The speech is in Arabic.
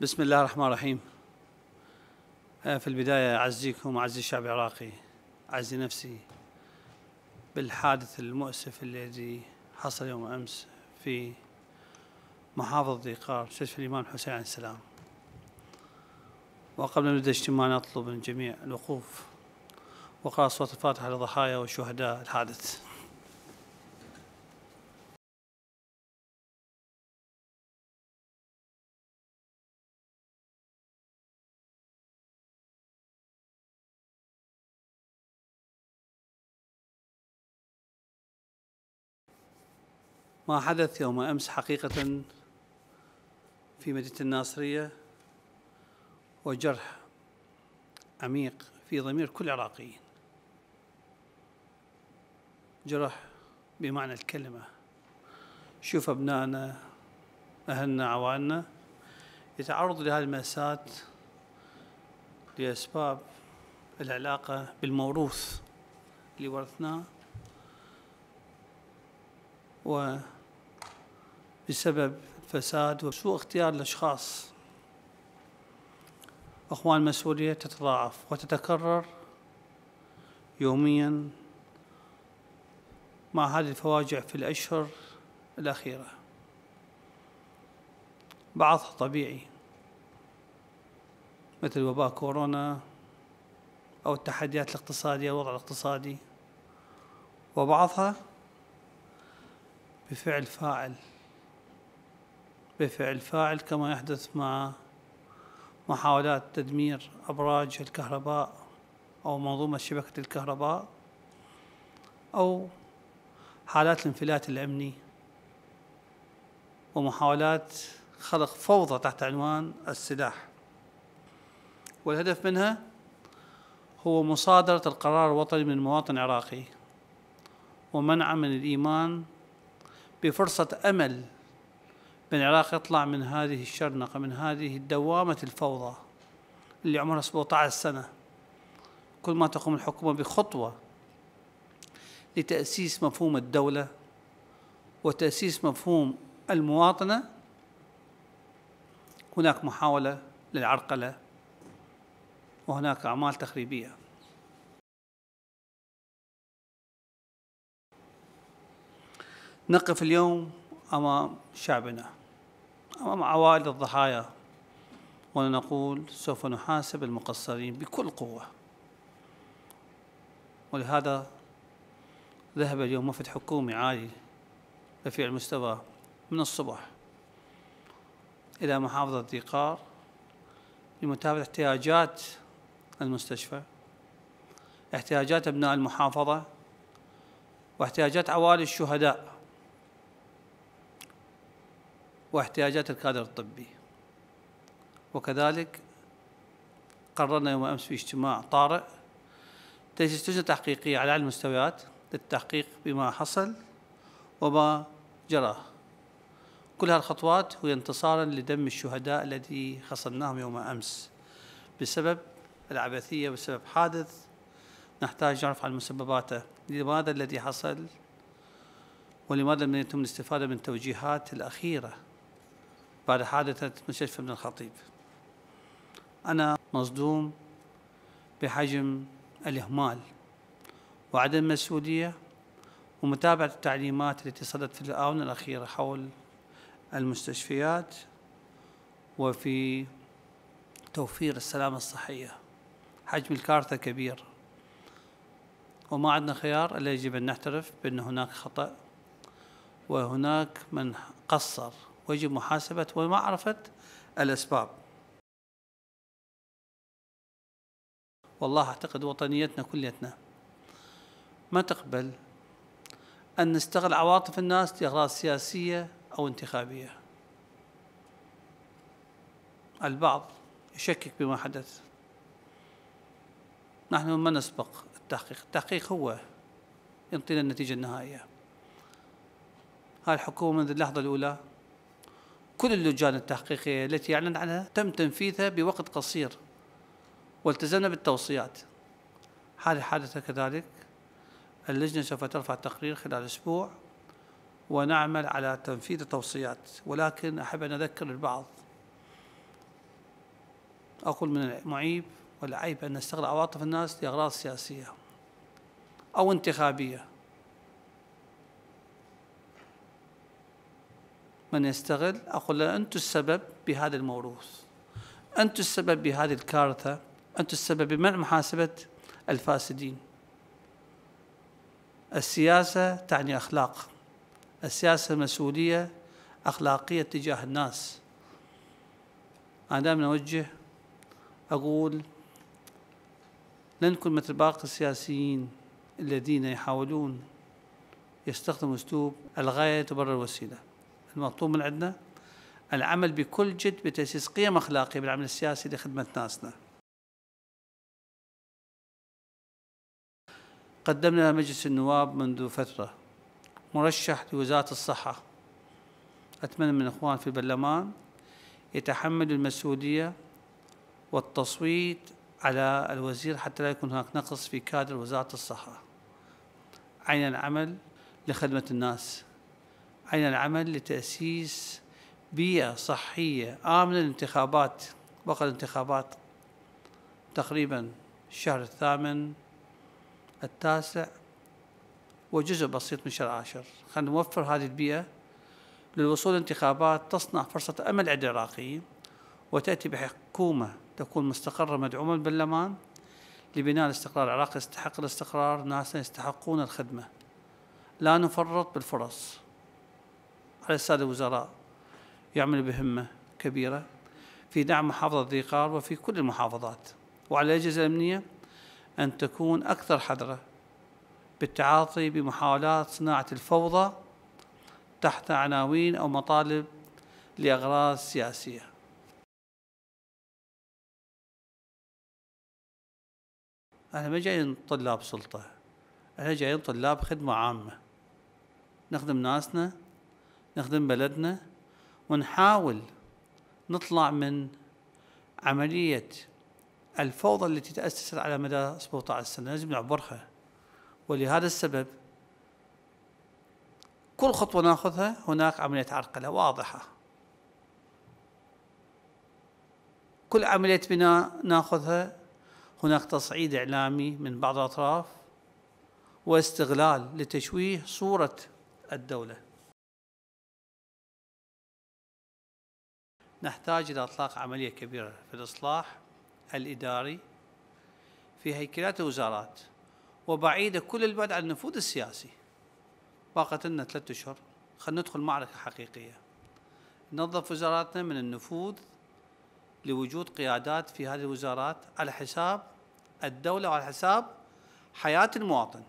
بسم الله الرحمن الرحيم. آه، في البداية أعزيكم أعزي الشعب العراقي أعزي نفسي بالحادث المؤسف الذي حصل يوم أمس في محافظة ذيقار مستشفى الإمام الحسين عليه السلام. وقبل أن نبدأ اجتماعنا أطلب من الجميع الوقوف وقراءة صوت الفاتحة لضحايا وشهداء الحادث. ما حدث يوم أمس حقيقة في مدينة الناصرية وجرح عميق في ضمير كل عراقي جرح بمعنى الكلمة. شوف أبنائنا أهلنا عوائلنا يتعرض لهذه المأساة لأسباب العلاقة بالموروث اللي ورثناه. وبسبب فساد وسوء اختيار الأشخاص. أخوان المسؤولية تتضاعف وتتكرر يوميا مع هذه الفواجع في الأشهر الأخيرة. بعضها طبيعي مثل وباء كورونا أو التحديات الاقتصادية الوضع الاقتصادي. وبعضها بفعل فاعل. بفعل فاعل كما يحدث مع محاولات تدمير أبراج الكهرباء أو منظومة شبكة الكهرباء أو حالات الانفلات الأمني ومحاولات خلق فوضى تحت عنوان السلاح. والهدف منها هو مصادرة القرار الوطني من المواطن العراقي ومنع من الإيمان بفرصة أمل بأن العراق يطلع من هذه الشرنقة من هذه الدوامة الفوضى اللي عمرها 17 سنة. كل ما تقوم الحكومة بخطوة لتأسيس مفهوم الدولة وتأسيس مفهوم المواطنة هناك محاولة للعرقلة وهناك أعمال تخريبية. نقف اليوم أمام شعبنا أمام عوائل الضحايا ونقول سوف نحاسب المقصرين بكل قوة. ولهذا ذهب اليوم وفد حكومي عالي رفيع المستوى من الصبح إلى محافظة ذيقار لمتابعة احتياجات المستشفى احتياجات أبناء المحافظة واحتياجات عوائل الشهداء. واحتياجات الكادر الطبي. وكذلك قررنا يوم أمس في اجتماع طارئ تجلس لجنة تحقيقية على المستويات للتحقيق بما حصل وما جرى. كل هالخطوات هي انتصارا لدم الشهداء الذي خسرناهم يوم أمس بسبب العبثية بسبب حادث نحتاج نعرف عن مسبباته. لماذا الذي حصل؟ ولماذا لم يتم الاستفادة من التوجيهات الأخيرة؟ بعد حادثة مستشفى ابن الخطيب. أنا مصدوم بحجم الإهمال وعدم المسؤولية ومتابعة التعليمات التي صدرت في الآونة الأخيرة حول المستشفيات وفي توفير السلامة الصحية. حجم الكارثة كبير. وما عندنا خيار إلا يجب أن نعترف بأن هناك خطأ وهناك من قصر. ويجب محاسبة ومعرفة الأسباب. والله أعتقد وطنيتنا كليتنا ما تقبل أن نستغل عواطف الناس لأغراض سياسية أو انتخابية. البعض يشكك بما حدث. نحن ما نسبق التحقيق. التحقيق هو ينطينا النتيجة النهائية. هاي الحكومة منذ اللحظة الأولى كل اللجان التحقيقية التي أعلن عنها تم تنفيذها بوقت قصير والتزمنا بالتوصيات. حال حادثة كذلك. اللجنة سوف ترفع تقرير خلال أسبوع ونعمل على تنفيذ التوصيات ولكن أحب أن أذكر البعض. أقول من المعيب والعيب أن نستغل عواطف الناس لأغراض سياسية أو انتخابية. من يستغل أقول له أنتم السبب بهذا الموروث. أنتم السبب بهذه الكارثة. أنتم السبب بمنع محاسبة الفاسدين. السياسة تعني أخلاق. السياسة مسؤولية أخلاقية تجاه الناس. أنا دائما أوجه أقول لن نكون مثل باقي السياسيين الذين يحاولون يستخدموا أسلوب الغاية تبرر الوسيلة. المطلوب من عندنا؟ العمل بكل جد بتأسيس قيم أخلاقية بالعمل السياسي لخدمة ناسنا قدمنا مجلس النواب منذ فترة مرشح لوزارة الصحة. أتمنى من الإخوان في البرلمان يتحمل المسؤولية والتصويت على الوزير حتى لا يكون هناك نقص في كادر وزارة الصحة. عين العمل لخدمة الناس. عين العمل لتأسيس بيئة صحية آمنة للانتخابات؟ بقى الانتخابات تقريبا الشهر الثامن التاسع وجزء بسيط من شهر عاشر خلينا نوفر هذه البيئة للوصول لانتخابات تصنع فرصة أمل عند العراقيين وتأتي بحكومة تكون مستقرة مدعومة بالبرلمان لبناء الاستقرار. العراق يستحق الاستقرار ناس يستحقون الخدمة. لا نفرط بالفرص. على السادة الوزراء يعمل بهمة كبيرة في دعم محافظة ذي قار وفي كل المحافظات. وعلى الأجهزة الأمنية أن تكون أكثر حذرة بالتعاطي بمحاولات صناعة الفوضى تحت عناوين أو مطالب لأغراض سياسية. إحنا ما جايين طلاب سلطة إحنا جايين طلاب خدمة عامة. نخدم ناسنا نخدم بلدنا ونحاول نطلع من عملية الفوضى التي تأسست على مدى 17 سنة. لازم نعبرها ولهذا السبب كل خطوة ناخذها هناك عملية عرقلة واضحة. كل عملية بناء ناخذها هناك تصعيد إعلامي من بعض الأطراف واستغلال لتشويه صورة الدولة. نحتاج إلى إطلاق عملية كبيرة في الإصلاح الإداري في هيكلات الوزارات وبعيدة كل البعد عن النفوذ السياسي. باقت لنا ثلاثة أشهر خلينا ندخل معركة حقيقية. ننظف وزاراتنا من النفوذ لوجود قيادات في هذه الوزارات على حساب الدولة وعلى حساب حياة المواطن.